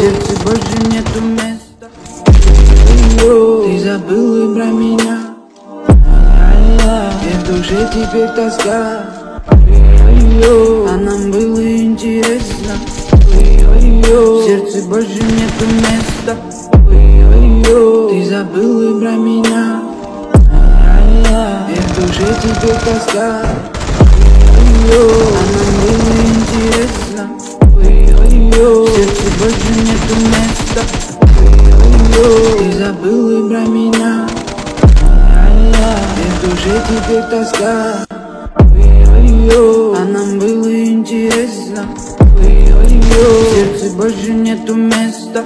сердце больше нету места уже теперь тоска. А нам было интересно. Сердце больше нету места. Ты забыл и про меня Это уже теперь тоска. А нам было интересно. Сердце больше нету места. Ты забыл и про меня Уже теперь тоска. А нам было интересно. В сердце больше нету места